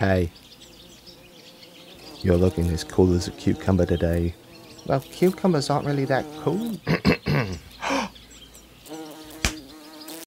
Hey. You're looking as cool as a cucumber today. Well, cucumbers aren't really that cool.